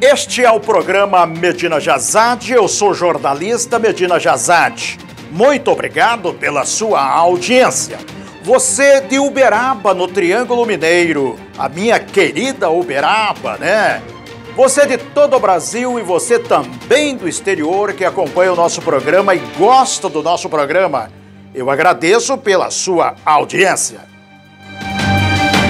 Este é o programa Medina Jazade, eu sou jornalista Medina Jazade. Muito obrigado pela sua audiência. Você de Uberaba, no Triângulo Mineiro, a minha querida Uberaba, né? Você de todo o Brasil e você também do exterior que acompanha o nosso programa e gosta do nosso programa, eu agradeço pela sua audiência.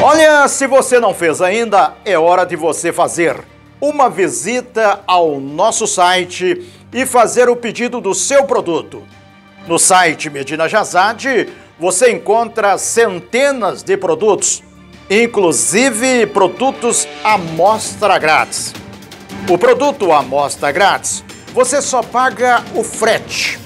Olha, se você não fez ainda, é hora de você fazer uma visita ao nosso site e fazer o pedido do seu produto. No site Medina Jazade, você encontra centenas de produtos, inclusive produtos amostra grátis. O produto amostra grátis, você só paga o frete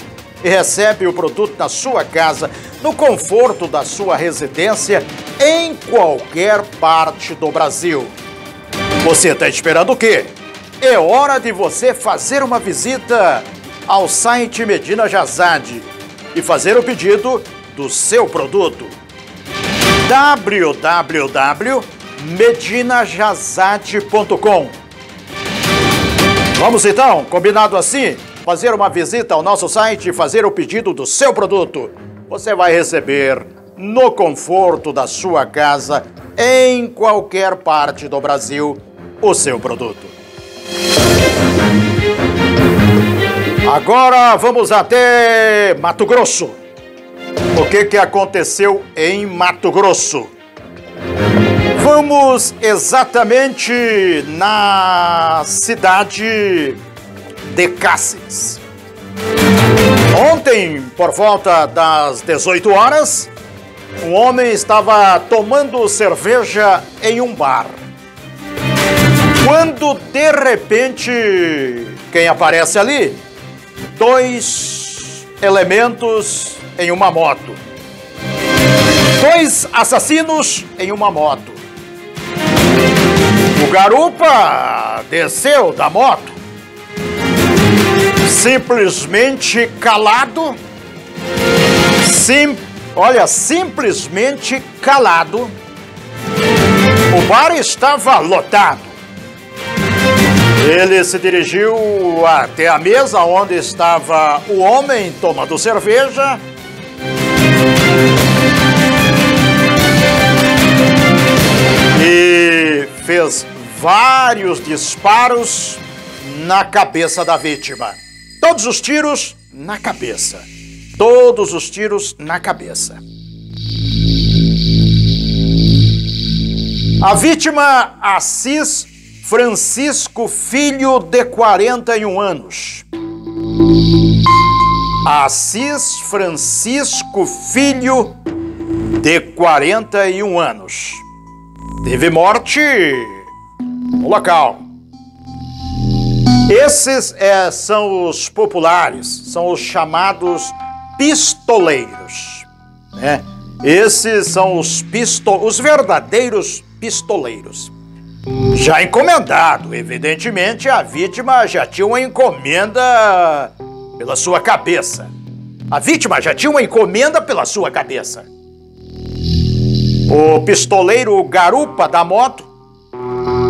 e recebe o produto na sua casa, no conforto da sua residência, em qualquer parte do Brasil. Você está esperando o quê? É hora de você fazer uma visita ao site Medina Jazade e fazer o pedido do seu produto. www.medinajazade.com Vamos então, combinado assim? Fazer uma visita ao nosso site e fazer o pedido do seu produto. Você vai receber no conforto da sua casa, em qualquer parte do Brasil, o seu produto. Agora vamos até Mato Grosso. O que, que aconteceu em Mato Grosso? Vamos exatamente na cidade de Cáceres. Ontem, por volta das 18 horas, um homem estava tomando cerveja em um bar. Quando de repente, quem aparece ali? Dois elementos em uma moto. Dois assassinos em uma moto. O garupa desceu da moto, simplesmente calado, sim, olha, simplesmente calado. O bar estava lotado. Ele se dirigiu até a mesa onde estava o homem tomando cerveja. E fez vários disparos na cabeça da vítima. Todos os tiros na cabeça. Todos os tiros na cabeça. A vítima, Assis Francisco Filho, de 41 anos. Assis Francisco Filho, de 41 anos. Teve morte no local. Esses é, são os populares, são os chamados pistoleiros. Né? Esses são os, pisto os verdadeiros pistoleiros. Já encomendado, evidentemente, a vítima já tinha uma encomenda pela sua cabeça. A vítima já tinha uma encomenda pela sua cabeça. O pistoleiro garupa da moto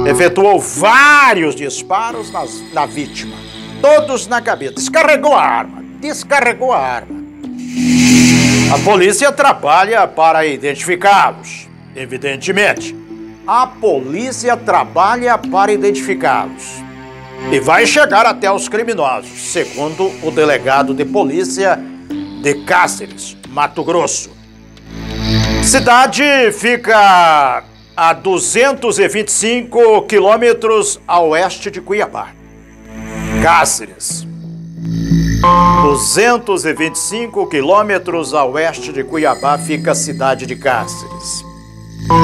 efetuou vários disparos nas, na vítima, todos na cabeça. Descarregou a arma, descarregou a arma. A polícia trabalha para identificá-los, evidentemente a polícia trabalha para identificá-los e vai chegar até os criminosos, segundo o delegado de polícia de Cáceres, Mato Grosso. Cidade fica a 225 quilômetros a oeste de Cuiabá. Cáceres. 225 quilômetros a oeste de Cuiabá fica a cidade de Cáceres.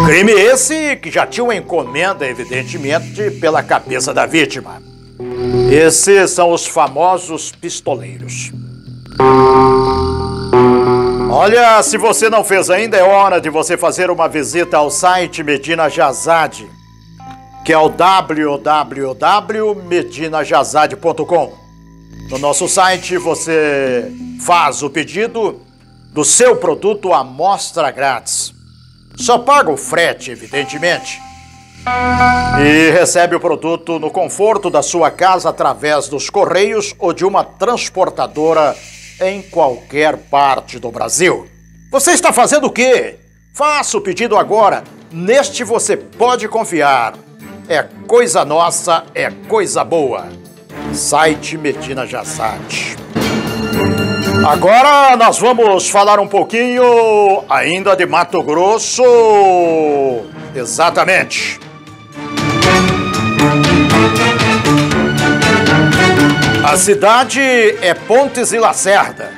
Crime esse que já tinha uma encomenda, evidentemente, pela cabeça da vítima. Esses são os famosos pistoleiros. Olha, se você não fez ainda, é hora de você fazer uma visita ao site Medina Jazade, que é o www.medinajazade.com. No nosso site você faz o pedido do seu produto amostra grátis. Só paga o frete, evidentemente. e recebe o produto no conforto da sua casa através dos correios ou de uma transportadora em qualquer parte do Brasil. Você está fazendo o quê? Faça o pedido agora. Neste você pode confiar. É coisa nossa, é coisa boa. Site Medina Jassat. Agora nós vamos falar um pouquinho ainda de Mato Grosso. Exatamente. A cidade é Pontes e Lacerda.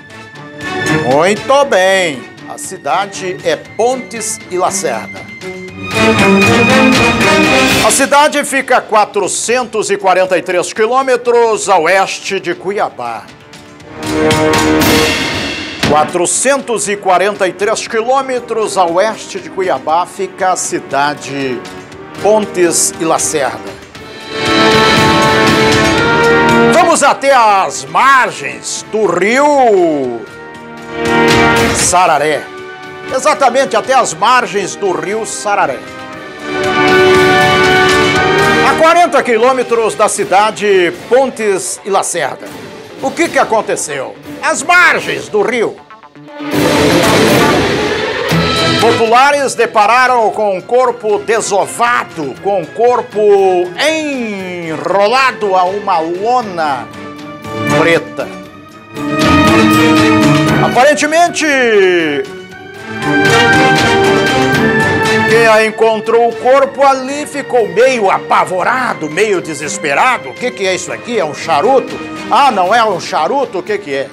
Muito bem, a cidade é Pontes e Lacerda. A cidade fica a 443 quilômetros a oeste de Cuiabá. 443 quilômetros a oeste de Cuiabá fica a cidade Pontes e Lacerda. Vamos até as margens do rio Sararé. Exatamente até as margens do rio Sararé. A 40 quilômetros da cidade Pontes e Lacerda. O que, que aconteceu? As margens do rio. Populares depararam com um corpo desovado, com um corpo enrolado a uma lona preta. Aparentemente, quem encontrou o corpo ali ficou meio apavorado, meio desesperado. O que, que é isso aqui? É um charuto? Ah, não é um charuto? O que, que é?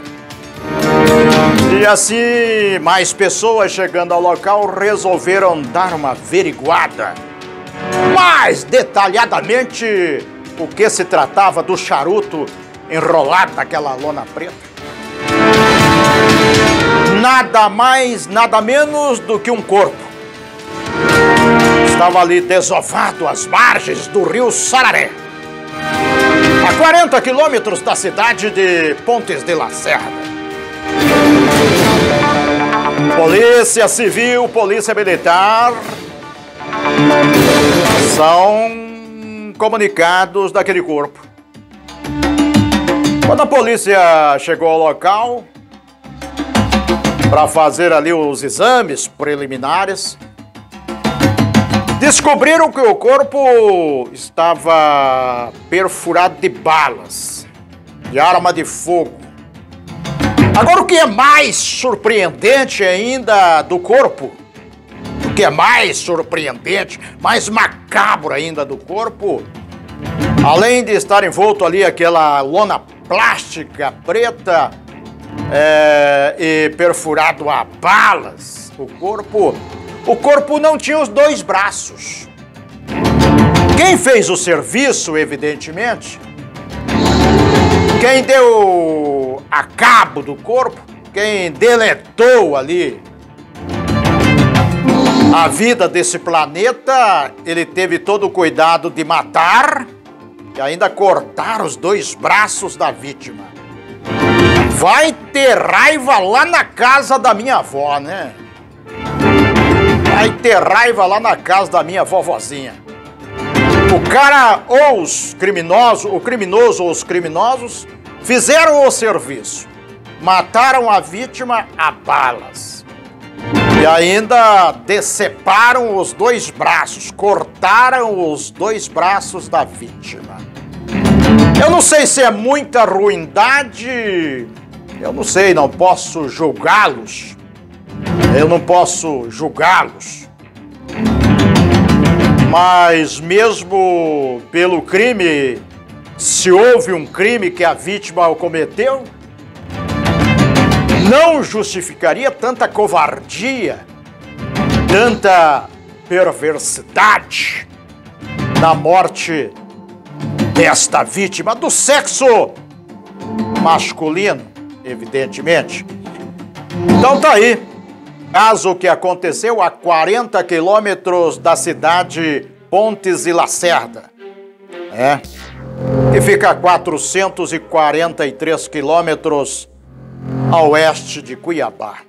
E assim, mais pessoas chegando ao local resolveram dar uma averiguada mais detalhadamente o que se tratava do charuto enrolado naquela lona preta. Nada mais, nada menos do que um corpo. Estava ali desovado às margens do rio Sararé. A 40 quilômetros da cidade de Pontes de la Serra. Polícia Civil, Polícia Militar são comunicados daquele corpo. Quando a polícia chegou ao local para fazer ali os exames preliminares, descobriram que o corpo estava perfurado de balas, de arma de fogo. Agora, o que é mais surpreendente ainda do corpo, o que é mais surpreendente, mais macabro ainda do corpo, além de estar envolto ali aquela lona plástica preta é, e perfurado a balas, o corpo, o corpo não tinha os dois braços. Quem fez o serviço, evidentemente, quem deu a cabo do corpo, quem deletou ali a vida desse planeta, ele teve todo o cuidado de matar e ainda cortar os dois braços da vítima. Vai ter raiva lá na casa da minha avó, né? Ter raiva lá na casa da minha vovozinha. O cara ou os criminosos, o criminoso ou os criminosos fizeram o serviço, mataram a vítima a balas e ainda deceparam os dois braços, cortaram os dois braços da vítima. Eu não sei se é muita ruindade, eu não sei, não posso julgá-los. Eu não posso julgá-los. Mas mesmo pelo crime, se houve um crime que a vítima cometeu, não justificaria tanta covardia, tanta perversidade na morte desta vítima do sexo masculino, evidentemente. Então tá aí. Caso que aconteceu a 40 quilômetros da cidade Pontes e Lacerda. É. Que fica a 443 quilômetros a oeste de Cuiabá.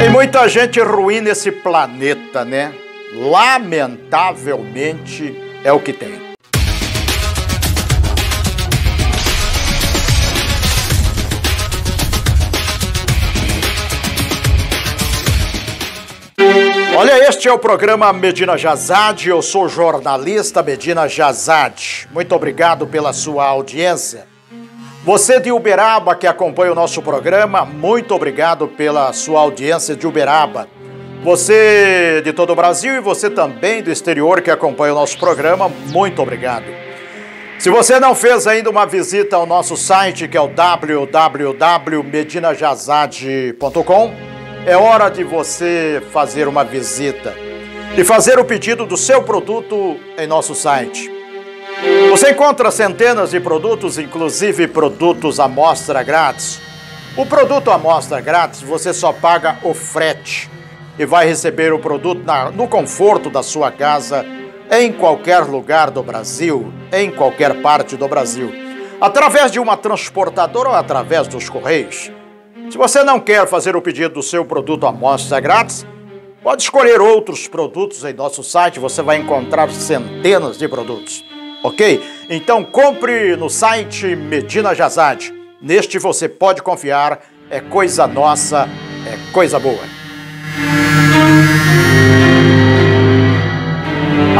Tem muita gente ruim nesse planeta, né? Lamentavelmente é o que tem. Olha, este é o programa Medina Jazade. Eu sou jornalista Medina Jazade. Muito obrigado pela sua audiência. Você de Uberaba que acompanha o nosso programa, muito obrigado pela sua audiência de Uberaba. Você de todo o Brasil e você também do exterior que acompanha o nosso programa, muito obrigado. Se você não fez ainda uma visita ao nosso site, que é o www.medinajazade.com, é hora de você fazer uma visita e fazer o pedido do seu produto em nosso site. Você encontra centenas de produtos, inclusive produtos amostra grátis. O produto amostra grátis você só paga o frete e vai receber o produto na, no conforto da sua casa, em qualquer lugar do Brasil, em qualquer parte do Brasil, através de uma transportadora ou através dos correios. Se você não quer fazer o pedido do seu produto amostra grátis, pode escolher outros produtos em nosso site, você vai encontrar centenas de produtos. Ok? Então compre no site Medina Jazade. Neste você pode confiar, é coisa nossa, é coisa boa.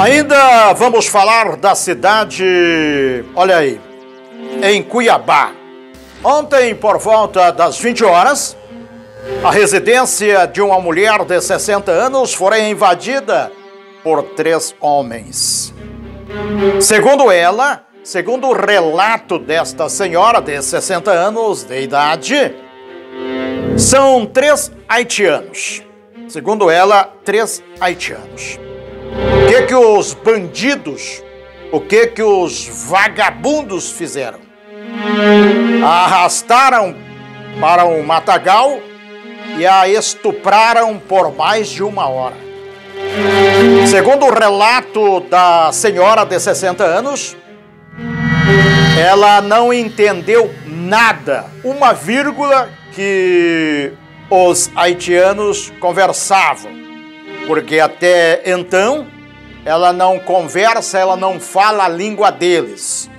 Ainda vamos falar da cidade, olha aí, em Cuiabá. Ontem, por volta das 20 horas, a residência de uma mulher de 60 anos foi invadida por três homens. Segundo ela, segundo o relato desta senhora de 60 anos de idade, são três haitianos. Segundo ela, três haitianos. O que que os bandidos, o que que os vagabundos fizeram? Arrastaram para um matagal e a estupraram por mais de uma hora. Segundo o relato da senhora de 60 anos, ela não entendeu nada, uma vírgula que os haitianos conversavam, porque até então ela não conversa, ela não fala a língua deles.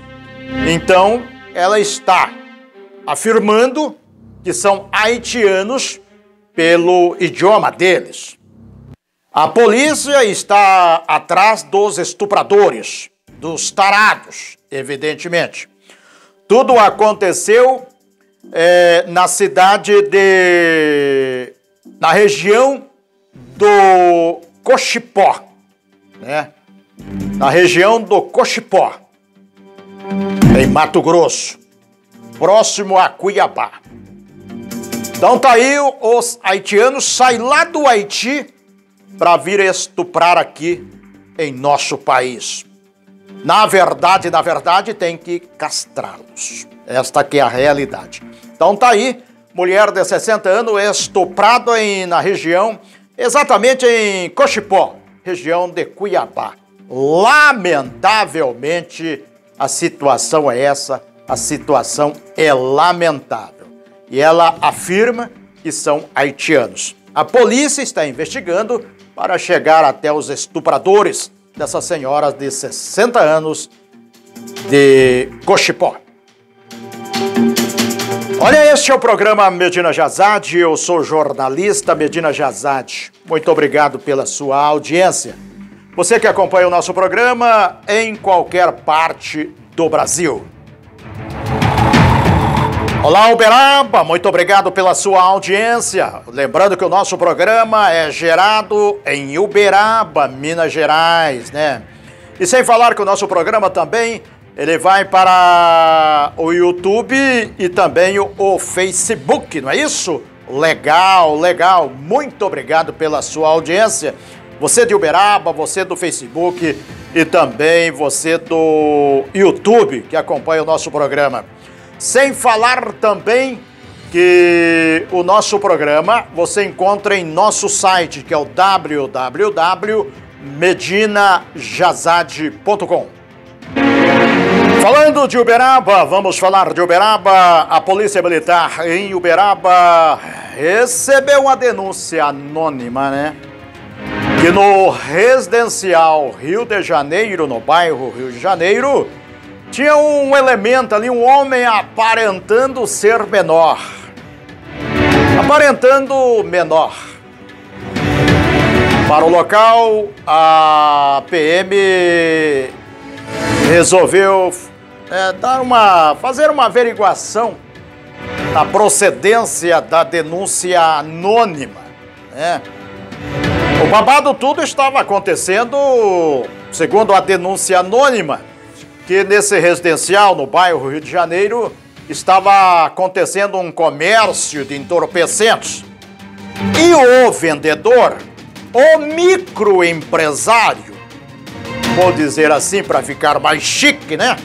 Então, ela está afirmando que são haitianos pelo idioma deles. A polícia está atrás dos estupradores, dos tarados, evidentemente. Tudo aconteceu é, na cidade de. na região do Cochipó, né? Na região do Cochipó em Mato Grosso, próximo a Cuiabá. Então tá aí, os haitianos saem lá do Haiti para vir estuprar aqui em nosso país. Na verdade, na verdade, tem que castrá-los. Esta que é a realidade. Então tá aí, mulher de 60 anos estuprada em, na região, exatamente em Cochipó, região de Cuiabá. Lamentavelmente, a situação é essa, a situação é lamentável. E ela afirma que são haitianos. A polícia está investigando para chegar até os estupradores dessa senhora de 60 anos de Cochipó. Olha, este é o programa Medina Jazade, eu sou jornalista Medina Jazade. Muito obrigado pela sua audiência. Você que acompanha o nosso programa em qualquer parte do Brasil. Olá, Uberaba, muito obrigado pela sua audiência. Lembrando que o nosso programa é gerado em Uberaba, Minas Gerais, né? E sem falar que o nosso programa também ele vai para o YouTube e também o, Facebook, não é isso? Legal, legal. Muito obrigado pela sua audiência. Você de Uberaba, você do Facebook e também você do YouTube que acompanha o nosso programa. Sem falar também que o nosso programa você encontra em nosso site, que é o www.medinajazade.com. Falando de Uberaba, vamos falar de Uberaba. A Polícia Militar em Uberaba recebeu uma denúncia anônima, né? Que no residencial Rio de Janeiro, no bairro Rio de Janeiro, tinha um elemento ali, um homem aparentando ser menor. Aparentando menor. Para o local, a PM resolveu é, dar uma, fazer uma averiguação da procedência da denúncia anônima. Né? O babado tudo estava acontecendo, segundo a denúncia anônima, que nesse residencial no bairro Rio de Janeiro estava acontecendo um comércio de entorpecentes. E o vendedor, o microempresário, vou dizer assim para ficar mais chique, né?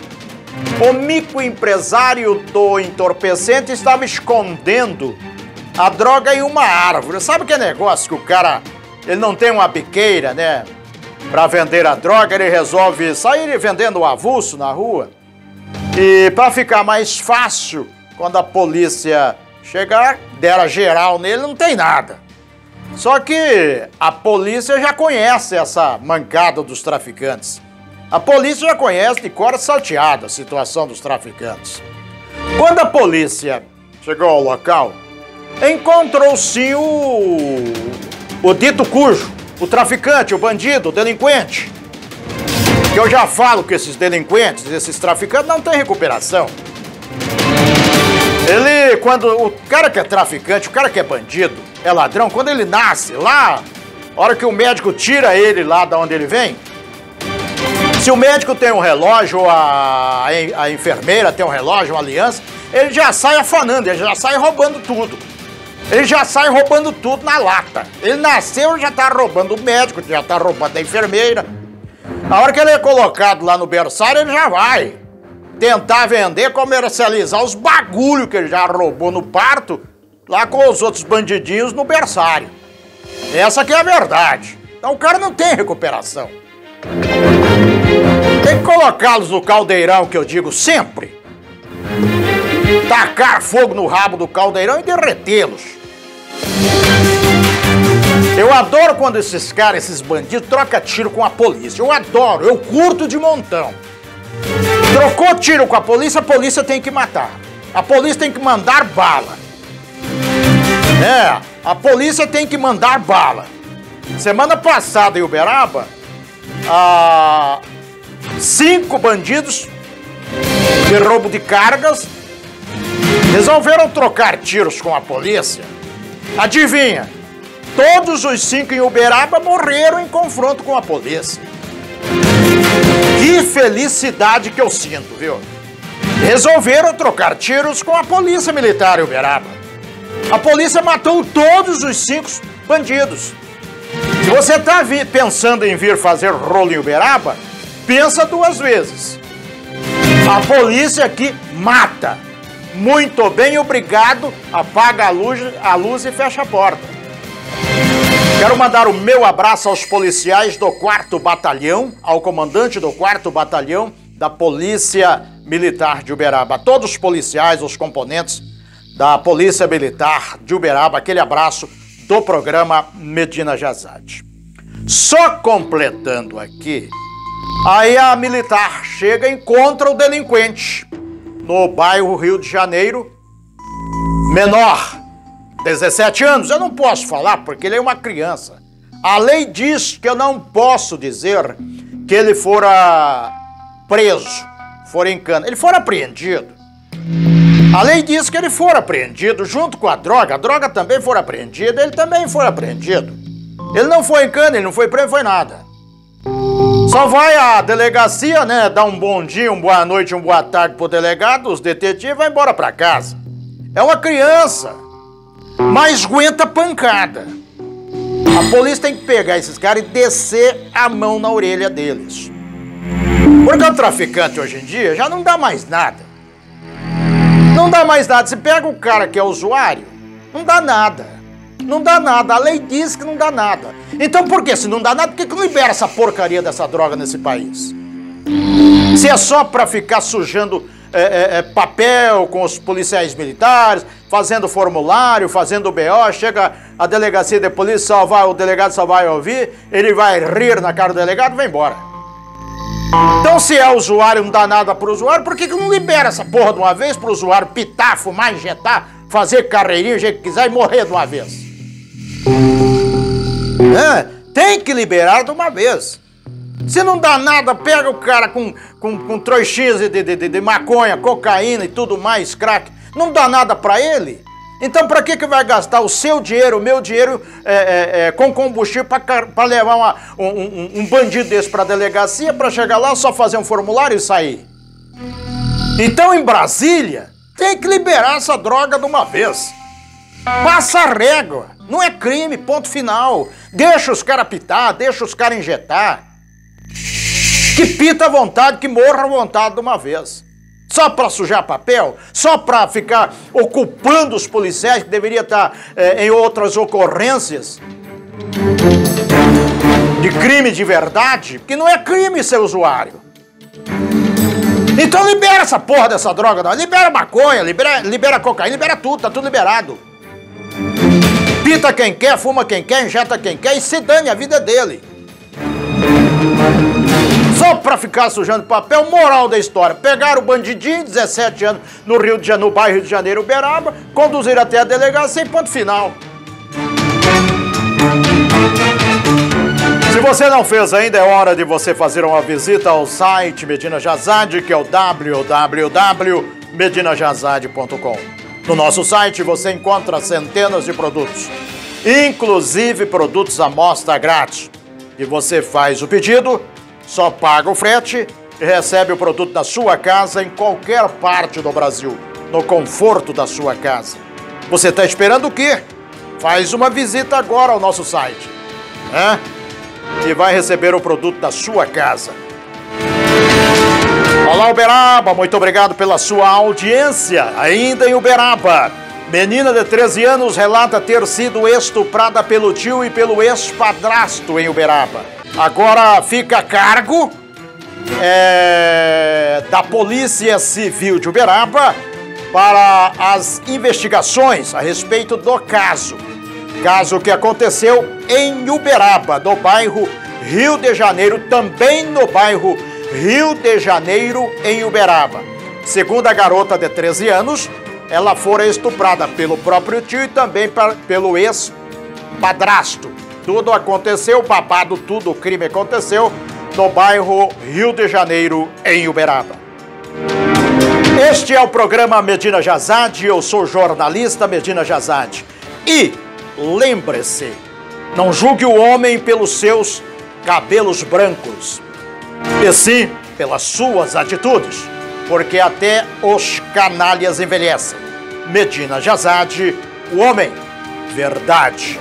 O microempresário do entorpecente estava escondendo a droga em uma árvore. Sabe que negócio que o cara ele não tem uma biqueira, né? Para vender a droga, ele resolve sair vendendo o avulso na rua. E para ficar mais fácil, quando a polícia chegar, dera geral nele, não tem nada. Só que a polícia já conhece essa mancada dos traficantes. A polícia já conhece de cor salteada a situação dos traficantes. Quando a polícia chegou ao local, encontrou-se o, o dito cujo, o traficante, o bandido, o delinquente. Que eu já falo que esses delinquentes, esses traficantes, não têm recuperação. Ele, quando o cara que é traficante, o cara que é bandido, é ladrão, quando ele nasce lá, a hora que o médico tira ele lá da onde ele vem, se o médico tem um relógio, a, a enfermeira tem um relógio, uma aliança, ele já sai afanando, ele já sai roubando tudo. Ele já sai roubando tudo na lata. Ele nasceu já tá roubando o médico, já tá roubando a enfermeira. Na hora que ele é colocado lá no berçário, ele já vai tentar vender, comercializar os bagulho que ele já roubou no parto, lá com os outros bandidinhos no berçário. Essa que é a verdade. Então o cara não tem recuperação. Tem que colocá-los no caldeirão, que eu digo sempre. Tacar fogo no rabo do caldeirão e derretê-los. Eu adoro quando esses caras, esses bandidos, trocam tiro com a polícia. Eu adoro, eu curto de montão. Trocou tiro com a polícia, a polícia tem que matar. A polícia tem que mandar bala. É, a polícia tem que mandar bala. Semana passada em Uberaba, a, cinco bandidos de roubo de cargas resolveram trocar tiros com a polícia. Adivinha? Todos os cinco em Uberaba morreram em confronto com a polícia. Que felicidade que eu sinto, viu? Resolveram trocar tiros com a polícia militar em Uberaba. A polícia matou todos os cinco bandidos. Se você está pensando em vir fazer rolo em Uberaba, pensa duas vezes. A polícia aqui mata. Muito bem, obrigado. Apaga a luz, a luz e fecha a porta. Quero mandar o meu abraço aos policiais do 4 Batalhão, ao comandante do 4 Batalhão da Polícia Militar de Uberaba. A todos os policiais, os componentes da Polícia Militar de Uberaba, aquele abraço do programa Medina Jazade. Só completando aqui, aí a militar chega e encontra o delinquente no bairro Rio de Janeiro, menor, 17 anos. Eu não posso falar porque ele é uma criança. A lei diz que eu não posso dizer que ele fora preso, fora em cana. Ele fora apreendido. A lei diz que ele for apreendido junto com a droga, a droga também for apreendida, ele também foi apreendido. Ele não foi em cana, ele não foi preso, foi nada. Só vai à delegacia, né, dar um bom dia, uma boa noite, uma boa tarde pro delegado, os detetives vai embora para casa. É uma criança, mas aguenta pancada. A polícia tem que pegar esses caras e descer a mão na orelha deles. Porque o traficante hoje em dia já não dá mais nada. Não dá mais nada. Se pega o cara que é usuário, não dá nada. Não dá nada. A lei diz que não dá nada. Então por que? Se não dá nada, por que, que libera essa porcaria dessa droga nesse país? Se é só para ficar sujando é, é, é, papel com os policiais militares, fazendo formulário, fazendo BO, chega a delegacia de polícia, só vai, o delegado só vai ouvir, ele vai rir na cara do delegado e vai embora. Então, se é usuário, não dá nada pro usuário, por que, que não libera essa porra de uma vez pro usuário pitar, fumar, injetar, fazer carreirinha, o jeito que quiser e morrer de uma vez? É, tem que liberar de uma vez. Se não dá nada, pega o cara com, com, com trouxinhas de, de, de, de maconha, cocaína e tudo mais, crack. Não dá nada para ele. Então, para que, que vai gastar o seu dinheiro, o meu dinheiro, é, é, é, com combustível para levar uma, um, um, bandido desse para delegacia, para chegar lá, só fazer um formulário e sair? Então, em Brasília, tem que liberar essa droga de uma vez. Passa a régua. Não é crime, ponto final. Deixa os caras pitar, deixa os caras injetar. Que pita à vontade, que morra à vontade de uma vez. Só para sujar papel? Só para ficar ocupando os policiais que deveria estar é, em outras ocorrências? De crime de verdade? Que não é crime ser usuário. Então libera essa porra dessa droga, não. libera maconha, libera, libera cocaína, libera tudo, tá tudo liberado. Pita quem quer, fuma quem quer, injeta quem quer e se dane a vida dele só para ficar sujando papel, moral da história. Pegaram o bandidinho, 17 anos, no Rio de Janeiro, no bairro de Janeiro, Uberaba, conduziram até a delegacia e ponto final. Se você não fez ainda, é hora de você fazer uma visita ao site Medina Jazad, que é o www.medinajazad.com. No nosso site você encontra centenas de produtos, inclusive produtos à mostra grátis. E você faz o pedido só paga o frete e recebe o produto da sua casa em qualquer parte do Brasil, no conforto da sua casa. Você está esperando o quê? Faz uma visita agora ao nosso site, né? E vai receber o produto da sua casa. Olá, Uberaba! Muito obrigado pela sua audiência. Ainda em Uberaba, menina de 13 anos relata ter sido estuprada pelo tio e pelo ex-padrasto em Uberaba. Agora fica a cargo é, da Polícia Civil de Uberaba para as investigações a respeito do caso. Caso que aconteceu em Uberaba, no bairro Rio de Janeiro, também no bairro Rio de Janeiro, em Uberaba. Segundo a garota de 13 anos, ela fora estuprada pelo próprio tio e também pelo ex-padrasto. Tudo aconteceu, babado tudo, o crime aconteceu no bairro Rio de Janeiro, em Uberaba. Este é o programa Medina Jazade, eu sou jornalista Medina Jazade. E lembre-se, não julgue o homem pelos seus cabelos brancos, e sim pelas suas atitudes, porque até os canalhas envelhecem. Medina Jazade, o homem, verdade.